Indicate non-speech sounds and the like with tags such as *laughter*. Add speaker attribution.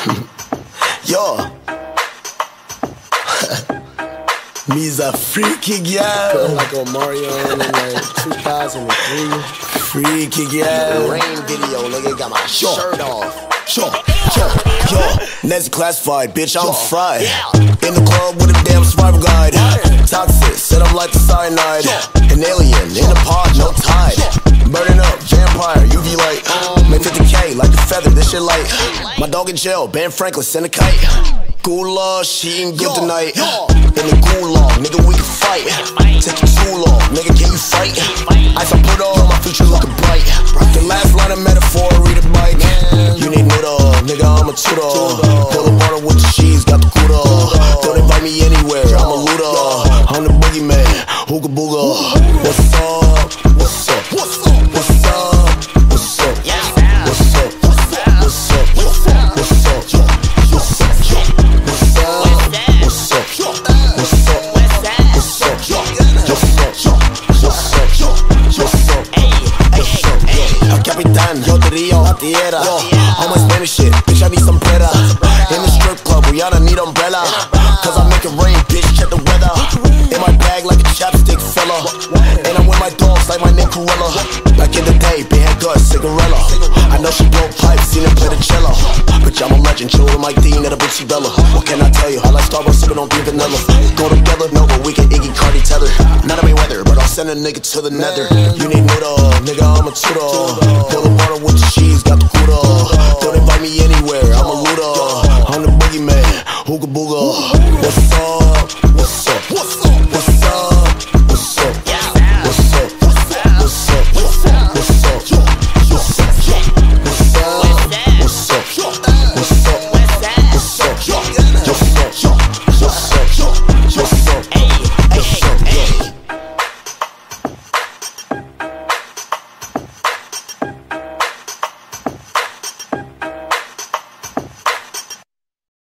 Speaker 1: *laughs* Yo. *laughs* Me's a freaky girl. like
Speaker 2: Omarion in like 2003.
Speaker 1: Freaky girl. Rain
Speaker 2: video, nigga got my Sure. shirt off.
Speaker 1: Sure, sure, yo. Next classified, bitch, I'm Sure. fried. Yeah. In the club with a damn survival guide. Toxic, said I'm like the cyanide. An alien in a pod, 50k like a feather, this shit light. My dog in jail, Ben Franklin, send a kite. Gula, she ain't good tonight. In the gulag, nigga, we can fight. Take you too long, nigga, can you fight? Ice I put on, my future looking bright. The last line of metaphor, read a bike.
Speaker 2: You
Speaker 1: need noodle, nigga, I'm a tutor. Pull the water with the cheese, got the cooler. Don't invite me anywhere, I'm a looter. I'm the boogeyman, ooga booga. What's up? Capitan, yo te río, la tierra. All my Spanish shit, bitch, I need some better. In the strip club, we Rihanna need umbrella. Cause I make it rain, bitch, check the weather. In my bag like a chapstick fella. And I'm with my dogs like my name Cruella. Back in the day, big head gut, cigarella. I know she blow pipes, seen her play the cello. But I'm a legend, chill with Mike Dean at a Bitsy Bella. What can I tell you? I we don't beer vanilla. Go together, no, but we can Iggy Cardi tether. Not a weather, but I'll send a nigga to the nether. You need noodle, nigga, I'm a tutor. Fill the water with the cheese, got the Buddha. Don't invite me anywhere, I'm a looter. I'm the boogeyman, ooga booga. What's up?